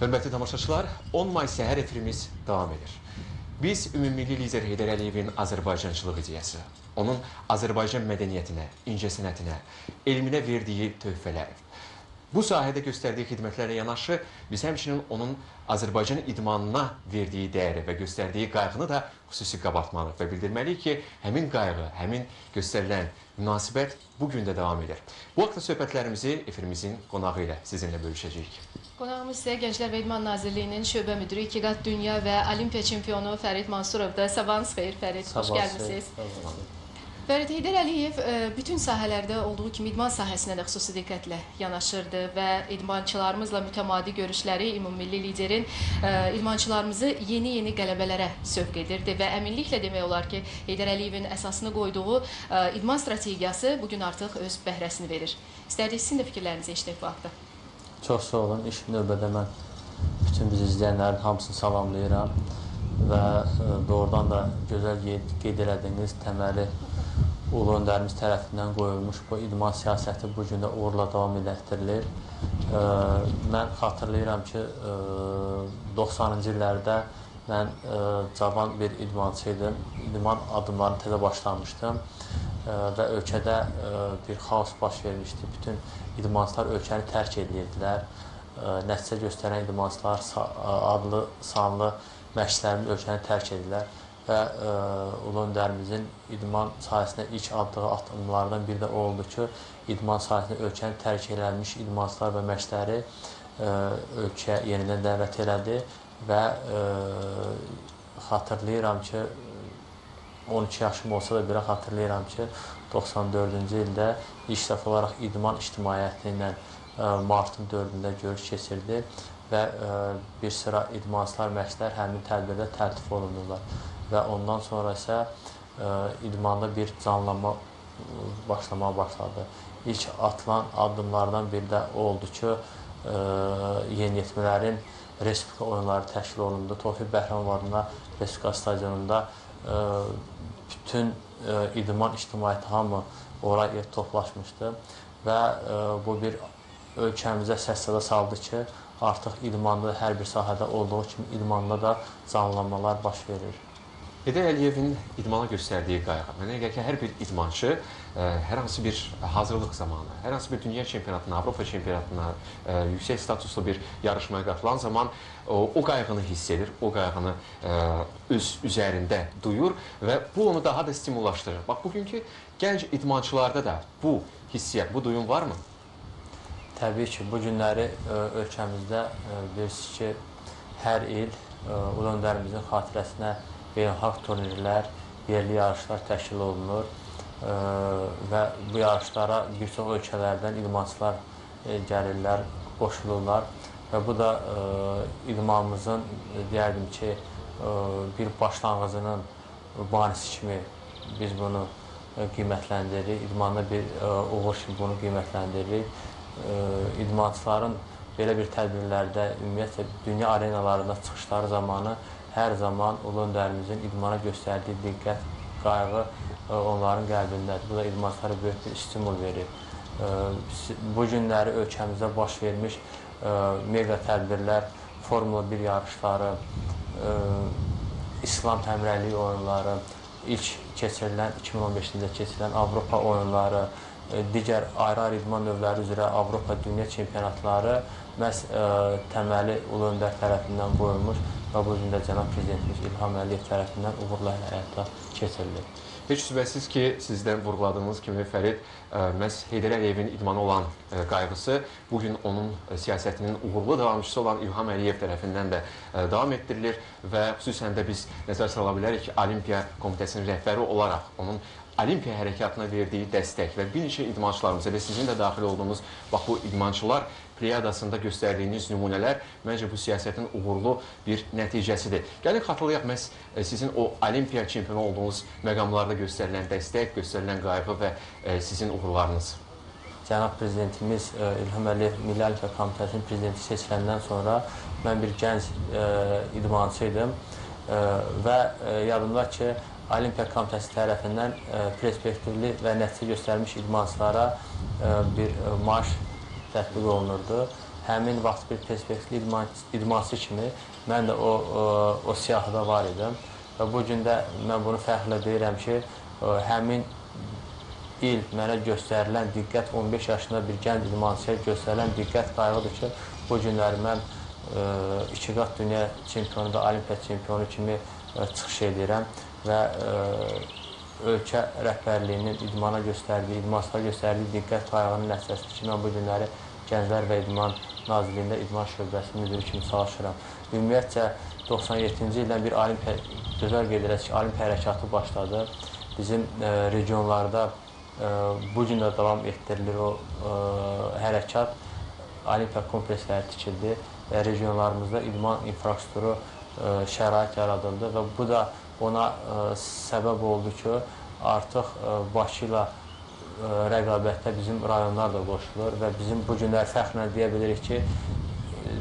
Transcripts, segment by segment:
Hörmətli tamaşaçılar, 10 may səhər efirimiz davam edir. Biz ümummilli lider Heydər Əliyevin Azərbaycançılıq ideyası, onun Azərbaycan mədəniyyətinə, incəsənətinə, elminə verdiyi töhfələr, bu sahədə göstərdiyi xidmətlərlə yanaşı, biz həmçinin onun Azərbaycan idmanına verdiyi dəyəri və göstərdiyi qayğını da xüsusi qabartmalıyıq və bildirməliyik ki, həmin qayğı, həmin göstərilən münasibət bu gün də davam edir. Bu haqda söhbətlərimizi efirimizin qonağı ilə sizinlə bölüşəcəyik. Qonağımız isə Gənclər və İdman Nazirliyinin şöbə müdiri, ikiqat dünya və olimpiya çempionu Fərid Mansurovdur. Sabahınız xeyir Fərid, xoş gəlmisiniz. Fərid Heydər Əliyev e, bütün sahələrdə olduğu kimi idman sahəsinə də xüsusi diqqətlə yanaşırdı və idmançılarımızla mütəmadi görüşləri ümummilli liderin e, idmançılarımızı yeni-yeni qələbələrə sövq edirdi və əminliklə demək olar ki, Heydər Əliyevin əsasını qoyduğu e, idman strategiyası bu gün artıq öz bəhrəsini verir. İstərdik sizin də fikirlərinizi eşidək bu haqda. Çox sağ olun. İlk növbədə mən bütün bizi izləyənlərin hamısını salamlayıram və e, doğrudan da gözəl qeyd elədiyiniz təməli ulu öndərimiz tərəfindən qoyulmuş bu idman siyasəti bu gün də uğurla davam elətdirilir. E, Mən xatırlayıram ki, e, 90-cı illərdə mən e, cavan bir idmançı idim. İdman addımlarını təzə başlamışdım e, və ölkədə bir xaos baş vermişdi. Bütün idmançılar ölkəni tərk edirdilər. Nəticə göstərən idmançılar adlı, sanlı məşqlərini ölkəni tərk edirlər və Ulu Öndərimizin idman sahəsinə ilk atdığı addımlardan biri də o oldu ki, idman sahəsində ölkəni tərk edilmiş idmançılar və məşqləri e, ölkəyə yenidən dəvət elədi və xatırlayıram ki, 12 yaşım olsa da belə xatırlayıram ki, 94-cü ildə ilk dəfə olaraq idman ictimaiyyəti ilə ə, martın 4-də görüş keçirdi və ə, bir sıra idmançılar, məşqlər həmin tədbirdə təltif olunurlar və ondan sonra isə ə, idmanda bir canlanma başlamağa başladı. İlk atılan addımlardan biri də oldu ki, yeniyetmələrin Respublika oyunları təşkil olundu. Tofiq Bəhrəmov adına Respublika stadionunda bütün ə, idman ictimaiyyəti hamı oraya toplaşmışdı və ə, bu bir ölkəmizə səs-səda saldı ki, artıq idmanda hər bir sahədə olduğu kimi idmanda da canlanmalar baş verir. Heydər Əliyevin idmana göstərdiyi qayğı. Mənə gəlir ki, hər bir idmançı ə, hər hansı bir hazırlıq zamanı, hər hansı bir dünya çempionatına, Avropa çempionatına, ə, yüksək statuslu bir yarışmaya qatılan zaman o, qayğını hiss edir, o qayğını ə, öz üzərində duyur və bu onu daha da stimullaşdırır. Bax bugünkü gənc idmançılarda da bu hissiyat, bu duyum varmı? Təbii ki, bu günləri ölkəmizdə bilirsiniz ki, hər il Ulu Öndərimizin xatirəsinə beynəlxalq turnirlər, yerli yarışlar təşkil olunur ə, və bu yarışlara bir çox ölkələrdən idmançılar ə, gəlirlər, qoşulurlar və bu da ə, idmanımızın deyərdim ki, bir başlanğıcının banisi kimi biz bunu qiymətləndiririk. İdmanda bir uğur kimi bunu qiymətləndiririk. İdmançıların belə bir tədbirlərdə, ümumiyyətlə dünya arenalarında çıxışları zamanı hər zaman Ulu Öndərimizin idmana göstərdiyi diqqət, qayğı ə, onların qəlbindədir. Bu da idmançılara böyük bir stimul verir. Si- Bu günləri ölkəmizdə baş vermiş ə, mega tədbirlər, Formula 1 yarışları, İslam həmrəyliyi oyunları, ilk keçirilən 2015-ci ildə keçirilən Avropa oyunları, digər ayrı-ayrı idman növləri üzrə Avropa dünya çempionatları məhz təməli Ulu Öndər tərəfindən qoyulmuş və bu gün də cənab prezidentimiz İlham Əliyev tərəfindən uğurla həyata keçirilir. Heç şübhəsiz ki, sizdən vurğuladığınız kimi Fərid ə, məhz Heydər Əliyevin idmana olan ə, qayğısı bu gün onun siyasətinin uğurlu davamçısı olan İlham Əliyev tərəfindən də ə, davam etdirilir və xüsusən də biz nəzər sala bilərik ki, Olimpiya Komitəsinin rəhbəri olaraq onun Olimpiya hərəkatına verdiyi dəstək və bir neçə idmançılarımız, elə sizin də daxil olduğunuz bax bu idmançılar pleyadasında göstərdiyiniz nümunələr məncə bu siyasətin uğurlu bir nəticəsidir. Gəlin xatırlayaq məhz e, sizin o Olimpiya çempionu olduğunuz məqamlarda göstərilən dəstək, göstərilən qayğı və e, sizin uğurlarınız. Cənab prezidentimiz ə, İlham Əliyev Milli Olimpiya Komitəsinin prezidenti seçiləndən sonra mən bir gənc idmançı idim və yadımda ki, Olimpiya Komitəsi tərəfindən perspektivli və nəticə göstərmiş idmançılara bir maaş tətbiq olunurdu həmin vaxt bir perspektivli idman, idmançı kimi mən də o, o, o siyahıda var idim. Və bu gün də mən bunu fəxrlə deyirəm ki, ə, həmin il mənə göstərilən diqqət 15 yaşında bir gənc idmançıya göstərilən diqqət qayğıdır ki, bu günləri mən ə, iki qat dünya çempionu və olimpiya çempionu kimi ə, çıxış edirəm və ə, ölkə rəhbərliyinin idmana göstərdiyi, idmançılara göstərdiyi diqqət qayğının nəticəsidir ki, mən bu günləri Gənclər və İdman Nazirliyində İdman şöbəsi müdiri kimi çalışıram. Ümumiyyətcə 97-ci ildən bir olimpiya gözəl qeyd edək ki, olimpiya hərəkatı başladı. Bizim ə, regionlarda ə, bu gün də davam etdirilir o ə, hərəkat. Olimpiya kompleksləri tikildi və regionlarımızda idman infrastrukturu şərait yaradıldı və bu da ona ə, səbəb oldu ki, artıq ə, Bakı ilə rəqabətdə bizim rayonlar da qoşulur və bizim bu günlər fəxrlə deyə bilirik ki,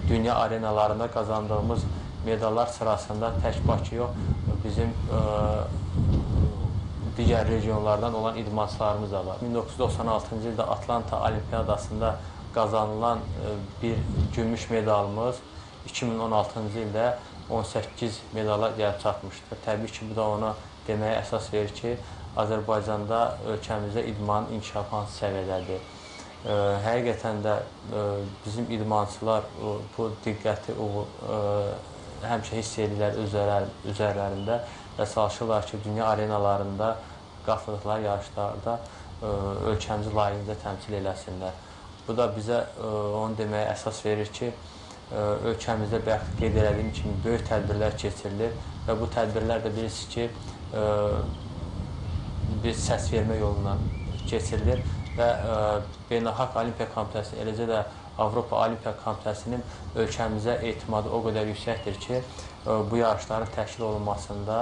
dünya arenalarında qazandığımız medallar sırasında tək Bakı yox, bizim digər regionlardan olan idmançılarımız da var. 1996-cı ildə Atlanta Olimpiyadasında qazanılan bir gümüş medalımız 2016-cı ildə 18 medala gəlib çatmışdır. Təbii ki, bu da ona deməyə əsas verir ki, Azərbaycanda ölkəmizdə idmanın inkişafı hansı səviyyədədir. Ə, həqiqətən də ə, bizim idmançılar ə, bu diqqəti o, ə, həmişə hiss edirlər özlər, üzərlərində və çalışırlar ki, dünya arenalarında qatıldıqları yarışlarda ə, ölkəmizi layiqincə təmsil eləsinlər. Bu da bizə ə, onu deməyə əsas verir ki, ölkəmizdə bayaq qeyd etdiyim kimi böyük tədbirlər keçirilir və bu tədbirlər də bilirsiniz ki, bir səs vermə yolundan keçirilir və Beynəlxalq Olimpiya Komitəsi, eləcə də Avropa Olimpiya Komitəsinin ölkəmizə etimadı o qədər yüksəkdir ki, bu yarışların təşkil olunmasında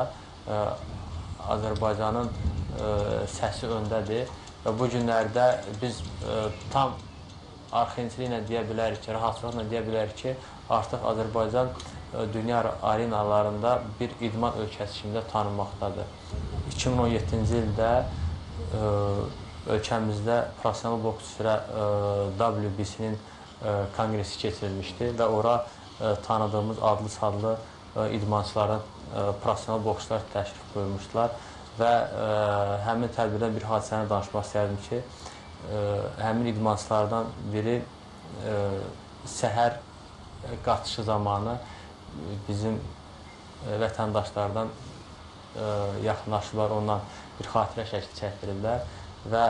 Azərbaycanın səsi öndədir və bu günlərdə biz tam arxençiliklə deyə bilərik ki, rahatlıqla deyə bilərik ki, artıq Azərbaycan ə, dünya arenalarında bir idman ölkəsi kimi də tanınmaqdadır. 2017-ci ildə ə, ölkəmizdə professional boks üzrə ə, WBC-nin konqresi keçirilmişdi və ora tanıdığımız adlı-sadlı idmançıların professional boksçular təşrif buyurmuşdular və həmin tədbirdən bir hadisəni danışmaq istərdim ki, həmin idmançılardan biri səhər qatışı zamanı bizim vətəndaşlardan ə, yaxınlaşırlar, ondan bir xatirə şəkli çəkdirirlər və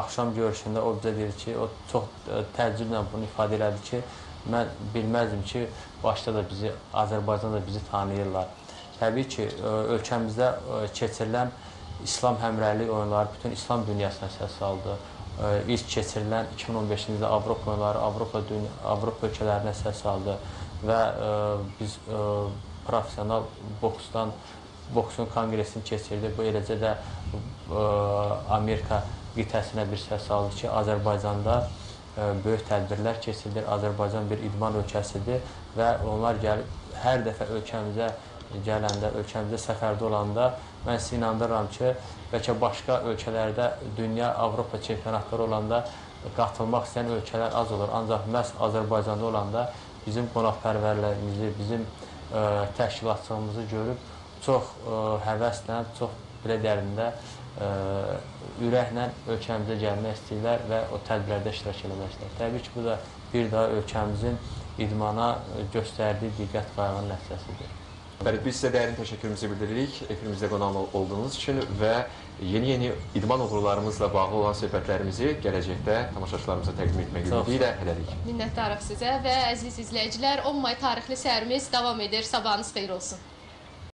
axşam görüşündə o bizə deyir ki, o çox təəccüblə bunu ifadə elədi ki, mən bilməzdim ki, başda da bizi Azərbaycanda da bizi tanıyırlar. Təbii ki, ölkəmizdə keçirilən İslam həmrəylik oyunları bütün İslam dünyasına səs saldı. İlk keçirilən 2015-ci ildə Avropa oyunları Avropa dünya, Avropa ölkələrinə səs saldı və biz professional boksdan boksun konqresini keçirdi. Bu eləcə də Amerika qitəsinə bir səs saldı ki, Azərbaycanda böyük tədbirlər keçirilir. Azərbaycan bir idman ölkəsidir və onlar gəlib hər dəfə ölkəmizə gələndə, ölkəmizə səfərdə olanda mən sizə inandırıram ki, bəlkə başqa ölkələrdə dünya, Avropa çempionatları olanda qatılmaq istəyən ölkələr az olur. Ancaq məhz Azərbaycanda olanda bizim qonaqpərvərlərimizi, bizim ə, təşkilatçılığımızı görüb çox ə, həvəslə, çox belə dərində ə, ürəklə ölkəmizə gəlmək istəyirlər və o tədbirlərdə iştirak etmək istəyirlər. Təbii ki, bu da bir daha ölkəmizin idmana göstərdiyi diqqət qayğının nəticəsidir. Bəli, biz sizə dərin təşəkkürümüzü bildiririk efirimizdə qonaq olduğunuz üçün və yeni-yeni idman uğurlarımızla bağlı olan söhbətlərimizi gələcəkdə tamaşaçılarımıza təqdim etmək ümidi ilə hələlik. Minnətdarıq sizə və əziz izləyicilər, 10 may tarixli səhərimiz davam edir. Sabahınız xeyir olsun.